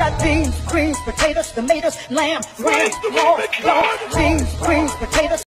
got beans, greens, potatoes, tomatoes, lamb, ram, raw, raw, beans, greens, potatoes.